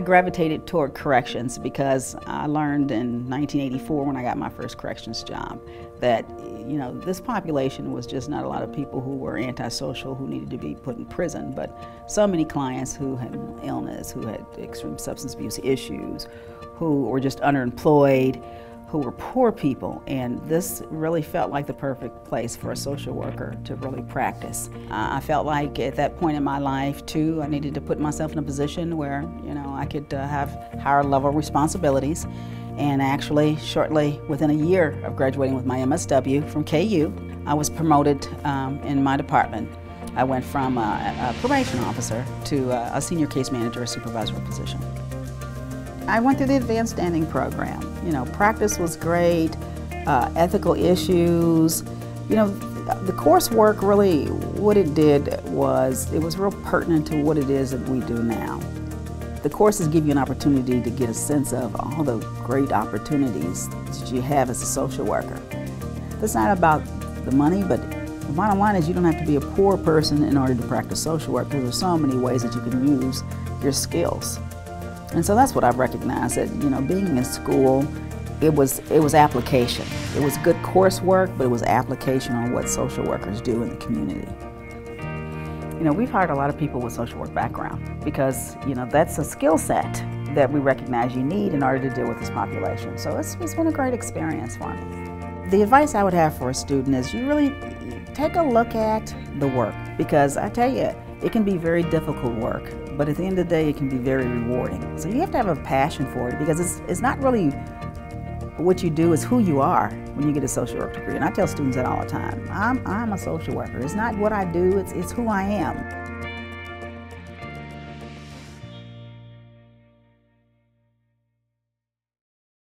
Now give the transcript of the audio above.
gravitated toward corrections because I learned in 1984 when I got my first corrections job that you know this population was just not a lot of people who were antisocial who needed to be put in prison, but so many clients who had illness, who had extreme substance abuse issues, who were just underemployed, who were poor people, and this really felt like the perfect place for a social worker to really practice. I felt like at that point in my life, too, I needed to put myself in a position where, you know, I could uh, have higher level responsibilities. And actually, shortly within a year of graduating with my MSW from KU, I was promoted um, in my department. I went from a, a probation officer to a, a senior case manager, a supervisor position. I went through the advanced standing program. You know, practice was great, uh, ethical issues. You know, the coursework really, what it did was, it was real pertinent to what it is that we do now. The courses give you an opportunity to get a sense of all the great opportunities that you have as a social worker. It's not about the money, but the bottom line is you don't have to be a poor person in order to practice social work because there's so many ways that you can use your skills. And so that's what I've recognized that, you know, being in school, it was, it was application. It was good coursework, but it was application on what social workers do in the community. You know, we've hired a lot of people with social work background because, you know, that's a skill set that we recognize you need in order to deal with this population. So it's, it's been a great experience for me. The advice I would have for a student is you really take a look at the work because I tell you, it can be very difficult work, but at the end of the day, it can be very rewarding. So you have to have a passion for it because it's, it's not really what you do, is who you are when you get a social work degree. And I tell students that all the time. I'm, I'm a social worker. It's not what I do, it's, it's who I am.